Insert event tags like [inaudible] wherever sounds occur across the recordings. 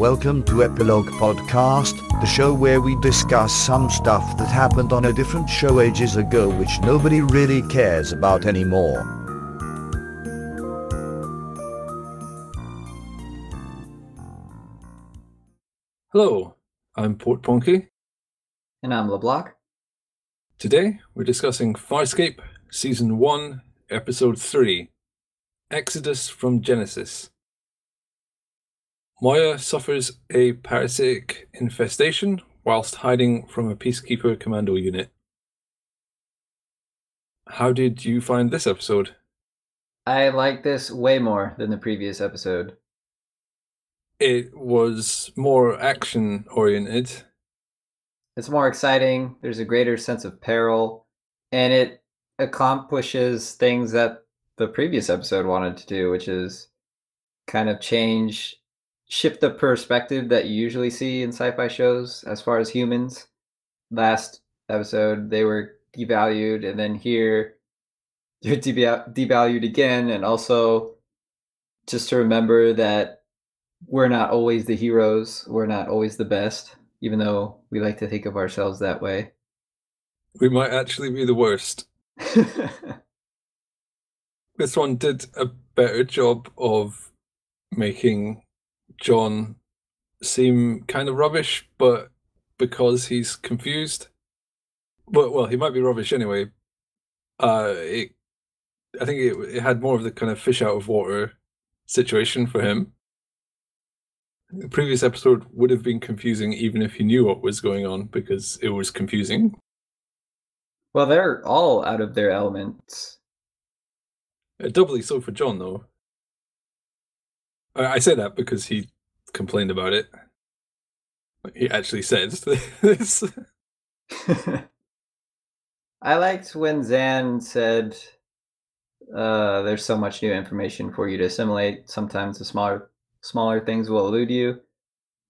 Welcome to Epilogue Podcast, the show where we discuss some stuff that happened on a different show ages ago which nobody really cares about anymore. Hello, I'm Portponky. And I'm LeBloc. Today we're discussing Farscape Season 1, Episode 3 Exodus from Genesis. Moya suffers a parasitic infestation whilst hiding from a peacekeeper commando unit. How did you find this episode? I like this way more than the previous episode. It was more action oriented. It's more exciting, there's a greater sense of peril, and it accomplishes things that the previous episode wanted to do, which is kind of change shift the perspective that you usually see in sci-fi shows as far as humans. Last episode they were devalued and then here [laughs] they're devalued again and also just to remember that we're not always the heroes, we're not always the best, even though we like to think of ourselves that way. We might actually be the worst. [laughs] this one did a better job of making John seem kind of rubbish, but because he's confused. But well, he might be rubbish anyway. Uh, it, I think it, it had more of the kind of fish out of water situation for him. The previous episode would have been confusing even if he knew what was going on because it was confusing. Well, they're all out of their elements. Uh, doubly so for John, though. I say that because he complained about it. He actually said [laughs] this. [laughs] I liked when Zhaan said, uh, "There's so much new information for you to assimilate. Sometimes the smaller smaller things will elude you."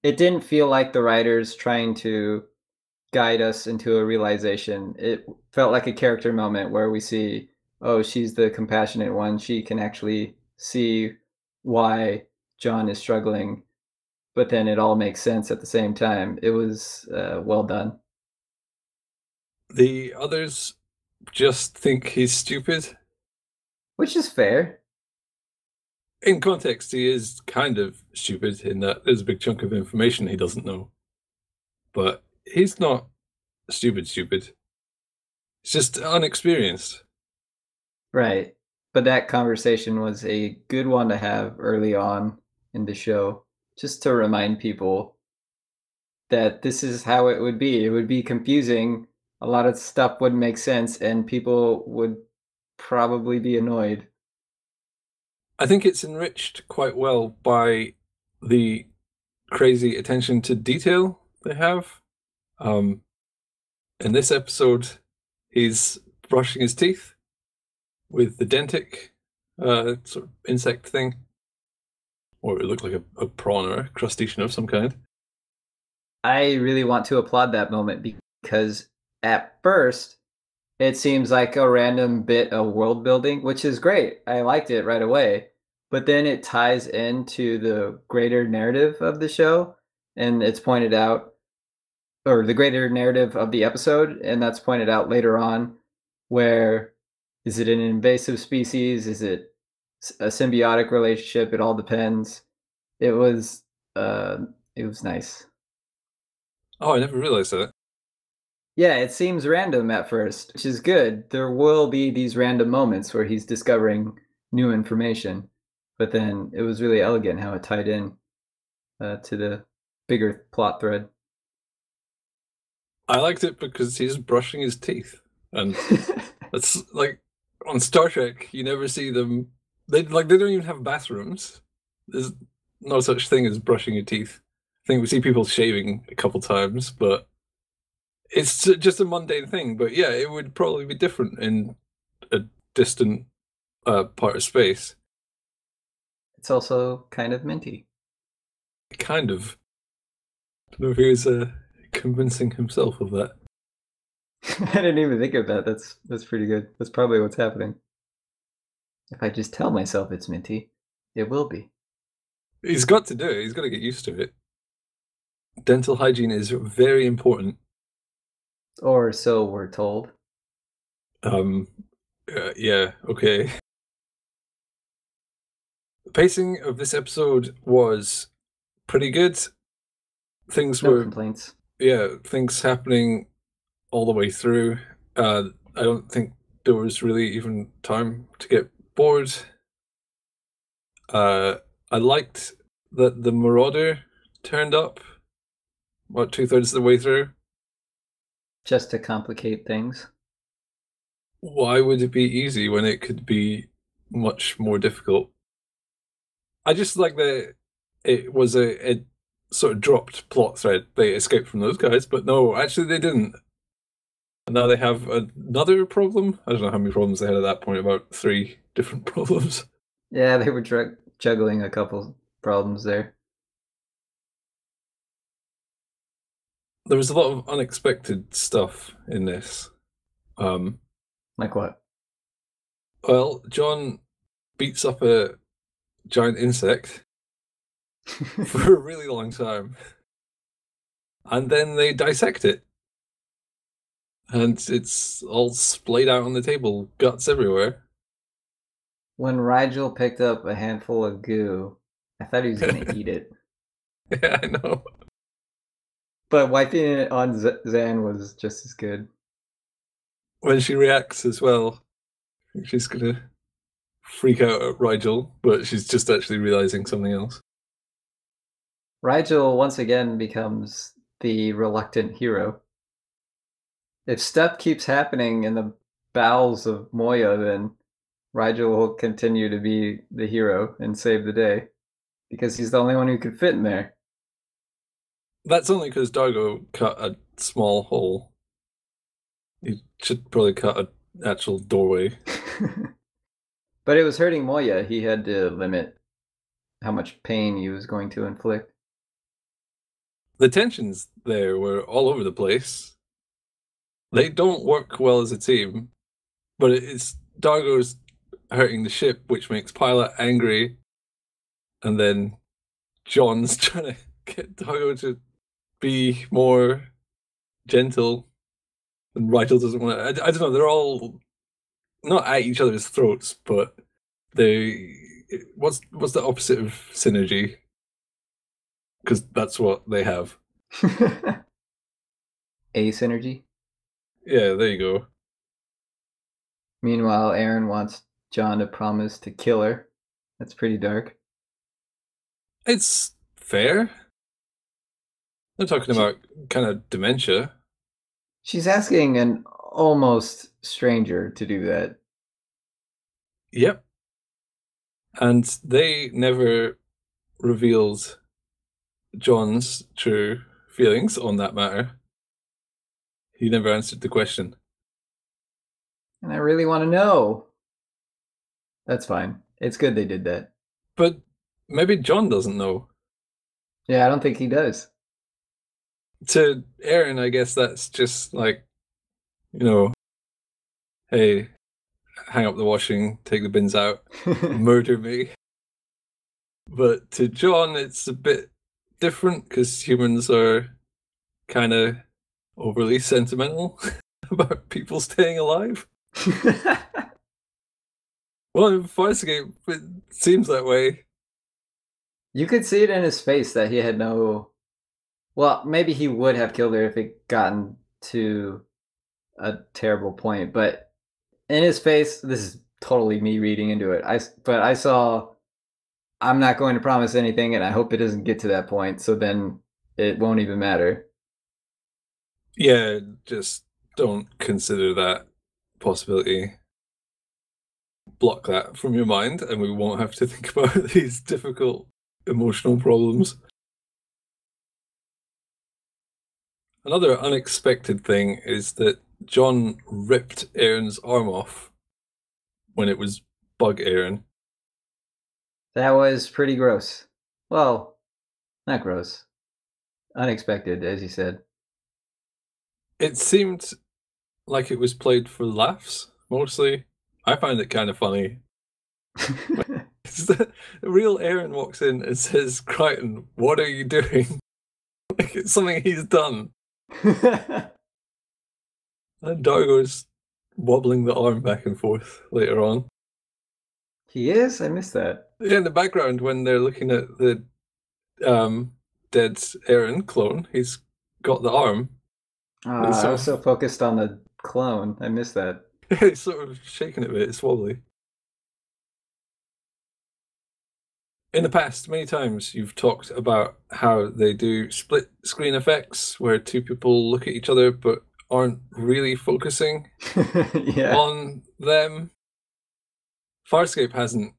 It didn't feel like the writers trying to guide us into a realization. It felt like a character moment where we see, "Oh, she's the compassionate one. She can actually see why John is struggling, but then it all makes sense at the same time. It was uh, well done. The others just think he's stupid, which is fair. In context, he is kind of stupid in that there's a big chunk of information he doesn't know. But he's not stupid, stupid. He's just unexperienced. Right. But that conversation was a good one to have early on in the show just to remind people that this is how it would be. It would be confusing. A lot of stuff wouldn't make sense, and people would probably be annoyed. I think it's enriched quite well by the crazy attention to detail they have. Um, in this episode, he's brushing his teeth with the dentic uh, sort of insect thing or it looked like a, a prawn or a crustacean of some kind. I really want to applaud that moment because at first it seems like a random bit of world building, which is great. I liked it right away. But then it ties into the greater narrative of the show, and it's pointed out, or the greater narrative of the episode, and that's pointed out later on. Where is it an invasive species? Is it a symbiotic relationship. It all depends. It was uh, it was nice. Oh, I never realized that. Yeah, it seems random at first, which is good. There will be these random moments where he's discovering new information, but then it was really elegant how it tied in uh, to the bigger plot thread. I liked it because he's brushing his teeth, and [laughs] that's like on Star Trek. You never see them they like they don't even have bathrooms. There's no such thing as brushing your teeth. I think we see people shaving a couple times, but it's just a mundane thing. But yeah, it would probably be different in a distant uh, part of space. It's also kind of minty. Kind of. I don't know if he was uh, convincing himself of that. [laughs] I didn't even think of that. That's that's pretty good. That's probably what's happening. If I just tell myself it's minty, it will be. He's got to do it. He's got to get used to it. dental hygiene is very important. Or so we're told. Um, uh, yeah, okay. The pacing of this episode was pretty good. Things No were complaints. yeah, things happening all the way through. Uh, I don't think there was really even time to get bored. Uh, I liked that the Marauder turned up. about two thirds of the way through? Just to complicate things. Why would it be easy when it could be much more difficult? I just like that it was a, a sort of dropped plot thread. They escaped from those guys, but no, actually they didn't. And now they have another problem. I don't know how many problems they had at that point. About three different [laughs] problems. Yeah, they were drug- juggling a couple problems there. There was a lot of unexpected stuff in this. Um, Like what? well, John beats up a giant insect [laughs] for a really long time. And then they dissect it. And it's all splayed out on the table, guts everywhere. When Rygel picked up a handful of goo, I thought he was going [laughs] to eat it. Yeah, I know. But wiping it on Z- Zhaan was just as good. When she reacts as well, she's gonna freak out at Rygel, but she's just actually realizing something else. Rygel once again becomes the reluctant hero. If stuff keeps happening in the bowels of Moya, then Rygel will continue to be the hero and save the day because he's the only one who could fit in there. That's only because D'Argo cut a small hole. He should probably cut an actual doorway. [laughs] but it was hurting Moya. He had to limit how much pain he was going to inflict. The tensions there were all over the place. They don't work well as a team, but it's D'Argo's hurting the ship, which makes Pilot angry, and then John's [laughs] trying to get D'Argo to be more gentle, and Rygel doesn't want to. I, I don't know. They're all not at each other's throats, but they. What's what's the opposite of synergy? Because that's what they have. [laughs] Asynergy. Yeah, there you go. Meanwhile, Aeryn wants John to promise to kill her. That's pretty dark. It's fair. They're talking about kind of dementia. She's asking an almost stranger to do that. Yep. And they never revealed John's true feelings on that matter. He never answered the question. And I really want to know. That's fine. It's good they did that. But maybe John doesn't know. Yeah, I don't think he does. To Aeryn, I guess that's just like, you know, hey, hang up the washing, take the bins out, [laughs] murder me. But to John, it's a bit different because humans are kind of overly sentimental [laughs] about people staying alive. [laughs] Well, Farscape, it seems that way. you could see it in his face that he had no. Well, maybe he would have killed her if it gotten to a terrible point, but in his face, this is totally me reading into it. I but I saw. I'm not going to promise anything, and I hope it doesn't get to that point. So then it won't even matter. Yeah, just don't consider that possibility. Block that from your mind, and we won't have to [laughs] think about these difficult emotional problems. Another unexpected thing is that John ripped Aeryn's arm off when it was Bug Aeryn. That was pretty gross. Well, not gross. Unexpected, as you said. It seemed like it was played for laughs mostly. I find it kind of funny. [laughs] [laughs] The, real Aeryn walks in and says, Crichton, what are you doing? [laughs] like it's something he's done. And D'Argo's wobbling the arm back and forth later on. he is? I missed that. Yeah, in the background when they're looking at the um dead Aeryn clone, he's got the arm. It's I was so- so focused on the clone. I missed that. [laughs] he's sort of shaking it a bit, it's wobbly. In the past, many times you've talked about how they do split screen effects where two people look at each other but aren't really focusing [laughs] yeah. on them. Farscape hasn't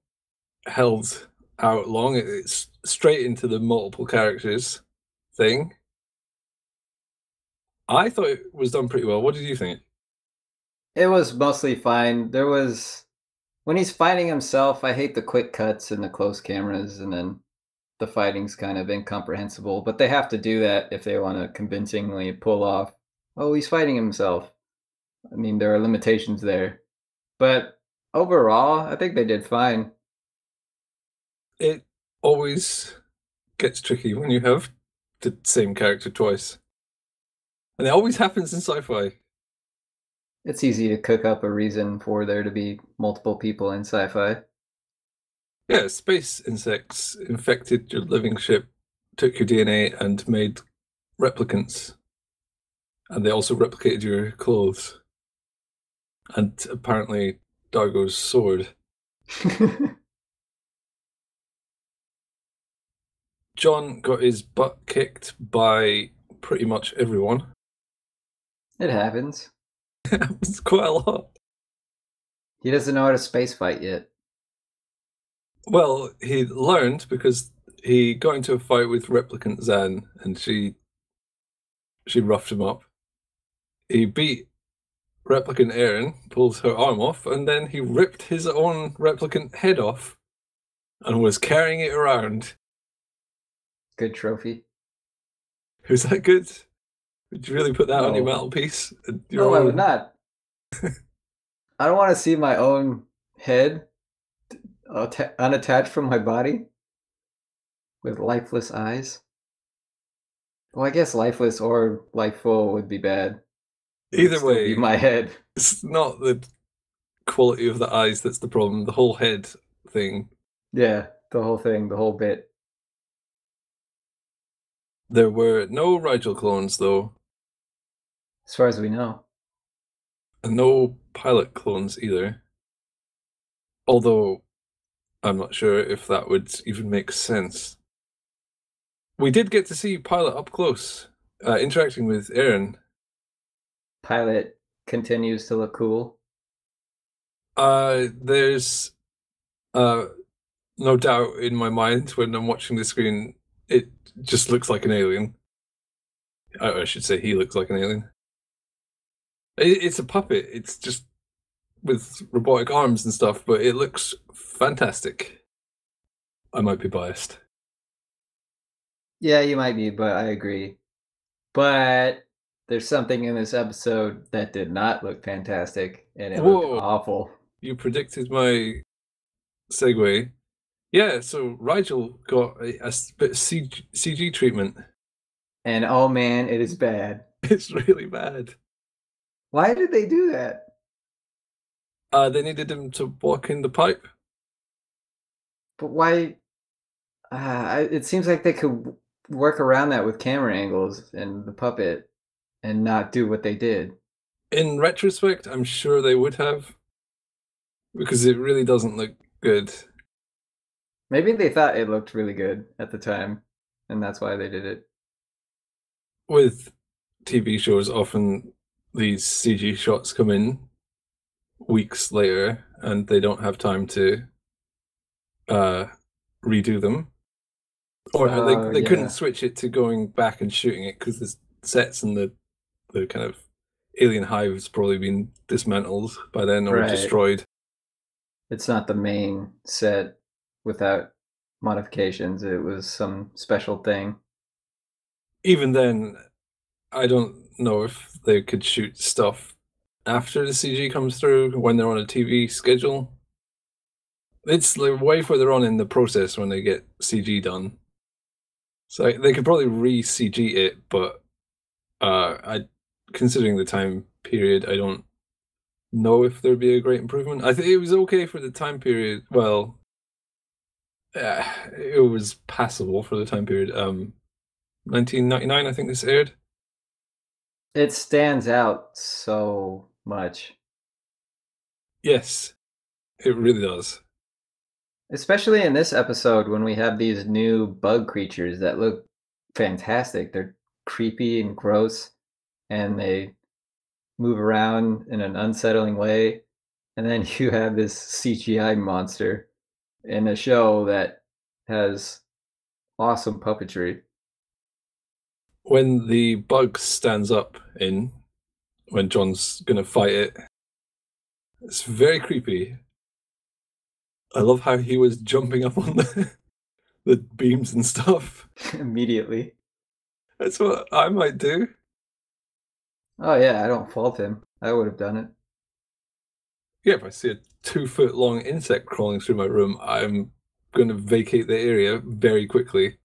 held out long. It's straight into the multiple characters thing. I thought it was done pretty well. What did you think? It was mostly fine. There was when he's fighting himself, I hate the quick cuts and the close cameras and then the fighting's kind of incomprehensible, but they have to do that if they want to convincingly pull off, oh, he's fighting himself. I mean, there are limitations there. But overall, I think they did fine. It always gets tricky when you have the same character twice. And it always happens in sci fi. It's easy to cook up a reason for there to be multiple people in sci-fi. Yeah, space insects infected your living ship, took your DNA, and made replicants. And they also replicated your clothes. And apparently, D'Argo's sword. [laughs] John got his butt kicked by pretty much everyone. it happens. It's quite a lot. He doesn't know how to space fight yet. Well, he learned because he got into a fight with replicant Zhaan, and she she roughed him up. He beat replicant Aeryn, pulled her arm off, and then he ripped his own replicant head off, and was carrying it around. Good trophy. Was that good? Would you really put that on your No. mantelpiece? Uh, your No, I would not. I don't want to see my own head uh, atta- unattached from my body with lifeless eyes. Well, I guess lifeless or lifeful would be bad. Either way, my head. it's not the quality of the eyes that's the problem. The whole head thing. Yeah, the whole thing, the whole bit. There were no Rygel clones though, As far as we know. and no pilot clones either. Although I'm not sure if that would even make sense. We did get to see Pilot up close, uh, interacting with Aeryn. Pilot continues to look cool. Uh, there's uh, no doubt in my mind when I'm watching the screen, it just looks like an alien. I, I should say he looks like an alien. It, it's a puppet. It's just with robotic arms and stuff, but it looks fantastic. I might be biased. Yeah, you might be, but I agree. But there's something in this episode that did not look fantastic, and it Whoa. looked awful. You predicted my segue. Yeah, so Rygel got a bit of CG, CG treatment. And oh man, it is bad. [laughs] It's really bad. Why did they do that? Uh, they needed him to walk in the pipe. But why? Uh, I- it seems like they could work around that with camera angles and the puppet and not do what they did. In retrospect, I'm sure they would have, because it really doesn't look good. Maybe they thought it looked really good at the time, and that's why they did it. With TV shows, often these CG shots come in weeks later, and they don't have time to uh, redo them, or Oh, they they yeah. couldn't switch it to going back and shooting it because the sets and the the kind of alien hive has probably been dismantled by then or Right. destroyed. It's not the main set without modifications. It was some special thing. even then, I don't know if they could shoot stuff after the CG comes through when they're on a TV schedule. It's like way further on in the process when they get CG done. So they could probably re CG it, but uh, I, considering the time period, I don't know if there'd be a great improvement. I think it was okay for the time period. Well, uh, it was passable for the time period. Um, 1999, I think this aired. It stands out so much. Yes, it really does. Especially in this episode when we have these new bug creatures that look fantastic. They're creepy and gross and they move around in an unsettling way. And then [laughs] you have this CGI monster in a show that has awesome puppetry. When the bug stands up in when John's gonna fight it, it's very creepy. I love how he was jumping up on the [laughs] the beams and stuff. [laughs] Immediately. That's what I might do. Oh yeah, I don't fault him. I would have done it. Yeah, if I see a two foot long insect crawling through my room, I'm going to vacate the area very quickly.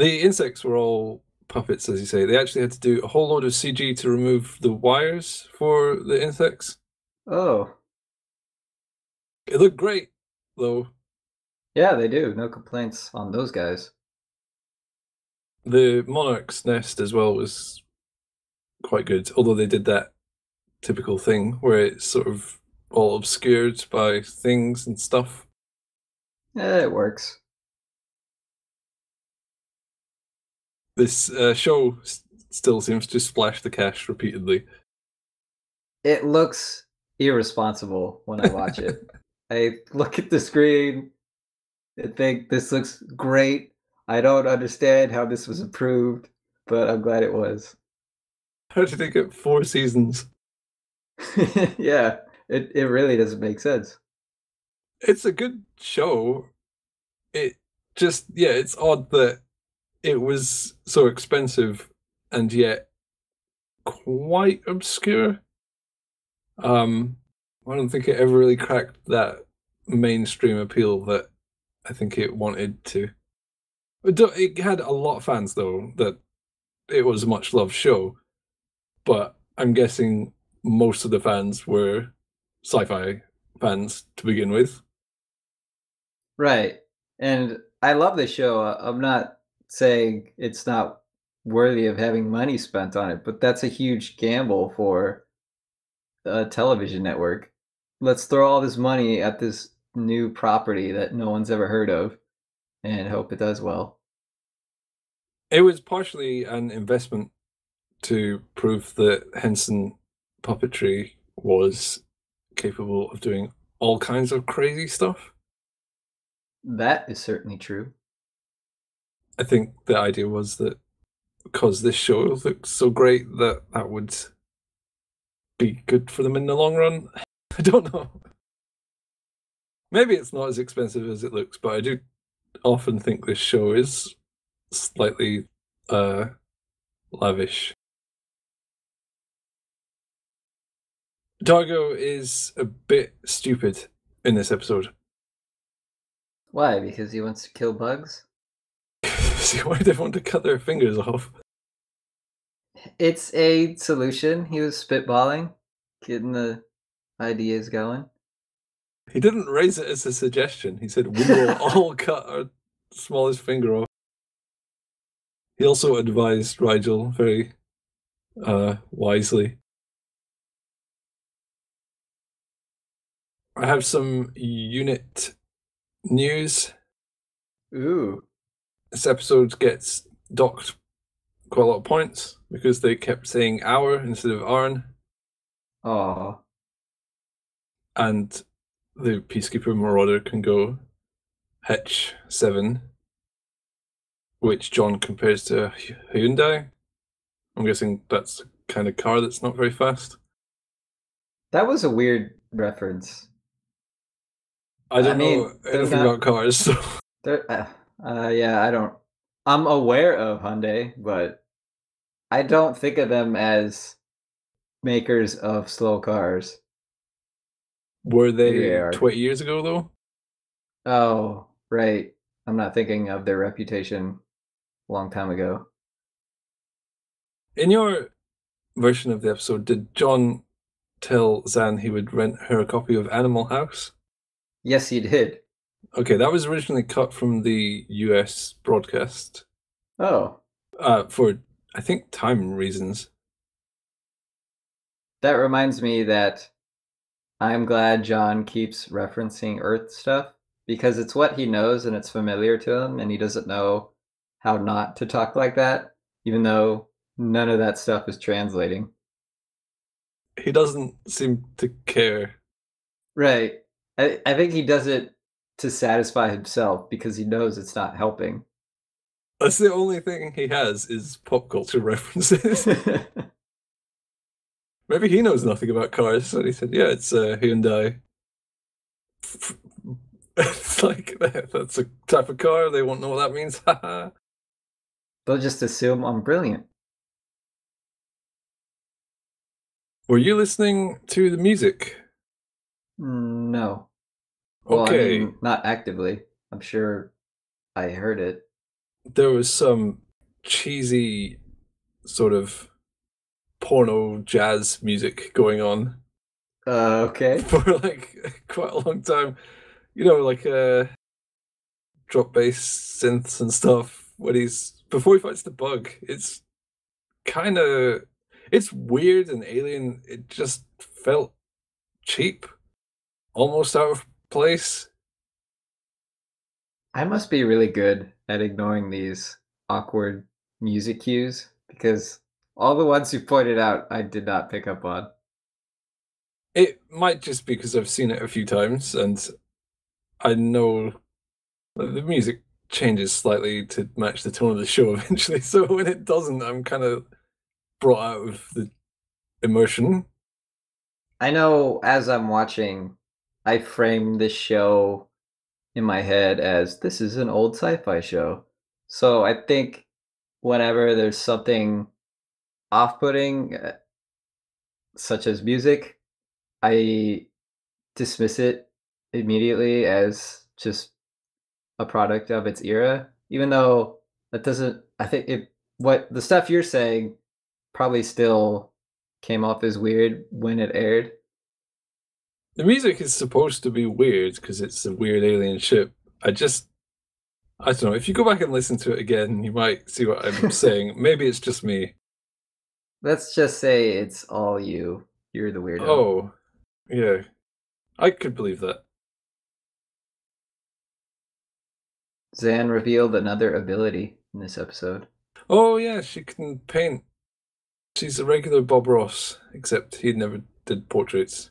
The insects were all puppets, as you say. They actually had to do a whole load of CG to remove the wires for the insects. Oh. It looked great, though. Yeah, they do. No complaints on those guys. The monarch's nest as well was quite good, although they did that typical thing where it's sort of all obscured by things and stuff. Yeah, it works. This uh, show s- still seems to splash the cash repeatedly. It looks irresponsible when I watch it. [laughs] I look at the screen and think this looks great. I don't understand how this was approved, but I'm glad it was. How did they get four seasons? [laughs] yeah, it, it really doesn't make sense. It's a good show. It just, yeah, it's odd that it was so expensive and yet quite obscure. Um, I don't think it ever really cracked that mainstream appeal that I think it wanted to. It had a lot of fans though that it was a much loved show, but I'm guessing most of the fans were sci-fi fans to begin with. Right. And I love the show. I'm not saying it's not worthy of having money spent on it, but that's a huge gamble for a television network. Let's throw all this money at this new property that no one's ever heard of and hope it does well. It was partially an investment to prove that Henson puppetry was capable of doing all kinds of crazy stuff. That is certainly true. I think the idea was that because this show looks so great that that would be good for them in the long run. [laughs] I don't know. Maybe it's not as expensive as it looks, but I do often think this show is slightly uh lavish. Dargo is a bit stupid in this episode. Why? Because he wants to kill bugs? See [laughs] why they want to cut their fingers off. It's a solution. He was spitballing, getting the ideas going. He didn't raise it as a suggestion. He said, We will [laughs] all cut our smallest finger off. He also advised Rygel very uh, wisely. I have some unit news. Ooh. This episode gets docked quite a lot of points because they kept saying hour instead of Arn, Ah. and the Peacekeeper Marauder can go Hetch 7, which John compares to Hyundai. I'm guessing that's the kind of car that's not very fast. That was a weird reference. I I don't mean, know anything not- about cars, so There, uh, uh, yeah, I don't. I'm aware of Hyundai, but I don't think of them as makers of slow cars. were they they are. 20 years ago though? Oh, right. I'm not thinking of their reputation a long time ago. In your version of the episode, did John tell Zhaan he would rent her a copy of Animal House? Yes, he did. Okay, that was originally cut from the US broadcast Oh, uh, for, I think, time reasons. that reminds me that I'm glad John keeps referencing Earth stuff because it's what he knows and it's familiar to him, and he doesn't know how not to talk like that, even though none of that stuff is translating. He doesn't seem to care. Right. I, I think he does it to satisfy himself because he knows it's not helping. That's the only thing he has is pop culture [laughs] references. [laughs] Maybe he knows nothing about cars, and he said, "Yeah, it's a Hyundai." It's [laughs] like that's a type of car. They won't know what that means. They'll just assume I'm brilliant. Were you listening to the music? Mm, no. Well, Okay, I mean, not actively. I'm sure I heard it. there was some cheesy sort of porno jazz music going on Uh, [laughs] okay. for like [laughs] quite a long time. You know, like uh drop bass synths and stuff when he's before he fights the bug. It's kind of it's weird and alien. It just felt cheap, almost out of place. I must be really good at ignoring these awkward music cues because all the ones you pointed out I did not pick up on. It might just be because I've seen it a few times and I know the music changes slightly to match the tone of the show [laughs] eventually. So when it doesn't, I'm kind of brought out of the immersion. I know as I'm watching, I frame this show in my head as this is an old sci-fi show. So I think whenever there's something off-putting, uh, such as music, I dismiss it immediately as just a product of its era, even though that doesn't. I think it what the stuff you're saying probably still came off as weird when it aired. The music is supposed to be weird because it's a weird alien ship. I just, I don't know. If you go back and listen to it again, you might see what I'm [laughs] saying. Maybe it's just me. Let's just say it's all you. You're the weirdo. Oh, yeah. I could believe that. Zhaan revealed another ability in this episode. Oh, yeah, she can paint. She's a regular Bob Ross, except he never did portraits.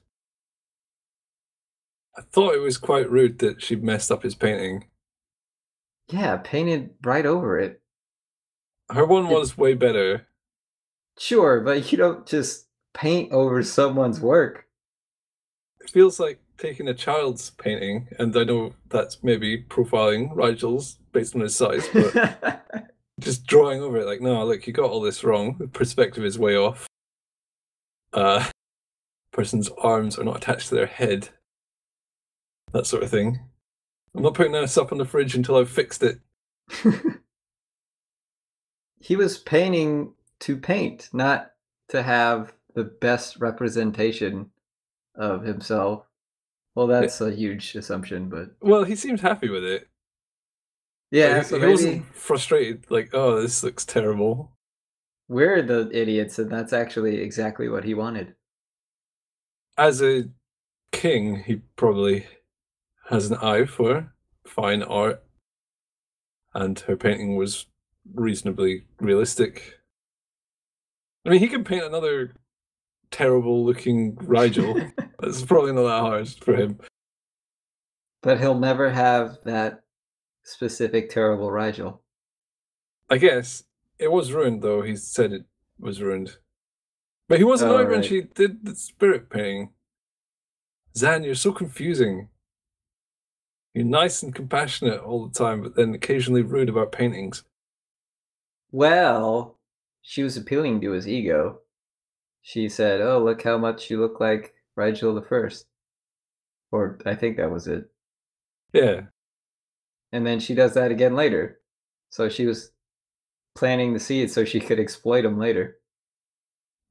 I thought it was quite rude that she messed up his painting. Yeah, painted right over it. Her one It- was way better. Sure, but you don't just paint over someone's work. It feels like taking a child's painting, and I know that's maybe profiling Rygel's based on his size, but [laughs] just drawing over it like, no, look, you got all this wrong. The perspective is way off. Uh, [laughs] person's arms are not attached to their head. That sort of thing. I'm not putting this up on the fridge until I've fixed it. [laughs] he was painting to paint, not to have the best representation of himself. Well, that's a huge assumption, but Well, he seemed happy with it. yeah, Like, so he maybe wasn't frustrated, like, oh, this looks terrible. we're the idiots, and that's actually exactly what he wanted. As a king, he probably has an eye for fine art, and her painting was reasonably realistic. I mean, he can paint another terrible looking Rygel. [laughs] That's probably not that hard for him. but he'll never have that specific terrible Rygel. I guess it was ruined, though. He said it was ruined. But he was Oh, annoyed when she did the spirit painting. Zhaan, you're so confusing. You're nice and compassionate all the time, but then occasionally rude about paintings. Well, she was appealing to his ego. She said, "Oh, look how much you look like Rygel the First. Or I think that was it. Yeah. and then she does that again later. So she was planting the seeds so she could exploit him later.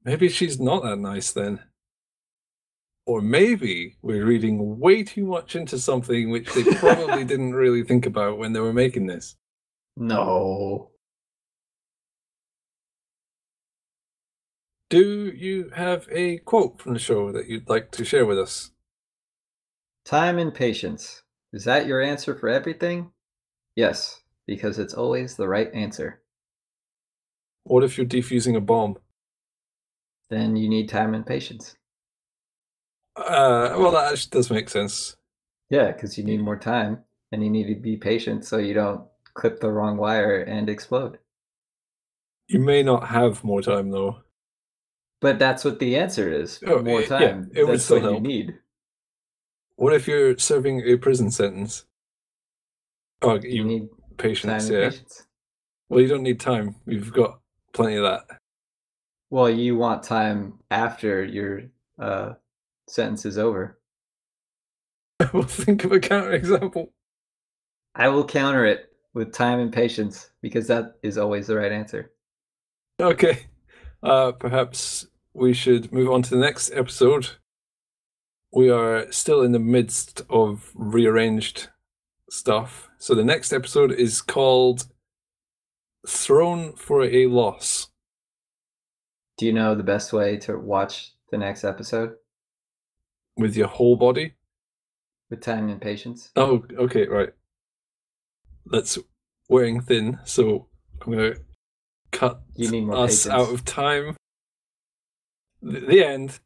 Maybe she's not that nice then. Or maybe we're reading way too much into something which they probably [laughs] didn't really think about when they were making this. No. Do you have a quote from the show that you'd like to share with us? Time and patience. Is that your answer for everything? Yes, because it's always the right answer. What if you're defusing a bomb? Then you need time and patience. Uh, well, that does make sense. Yeah, because you need more time and you need to be patient so you don't clip the wrong wire and explode. You may not have more time though. But that's what the answer is. Oh, more yeah, time. it would that's still what you need. What if you're serving a prison sentence? Oh, you, You need patience, yeah. patience. Well, you don't need time. You've got plenty of that. Well, you want time after your uh, sentence is over. [laughs] well, think of a counterexample. I will counter it with time and patience because that is always the right answer. Okay. Uh, perhaps we should move on to the next episode. We are still in the midst of rearranged stuff. So the next episode is called Thrown for a Loss. Do you know the best way to watch the next episode With your whole body? with time and patience? Oh, okay, right. That's wearing thin, so I'm gonna cut You need more us patience. out of time. The, the end.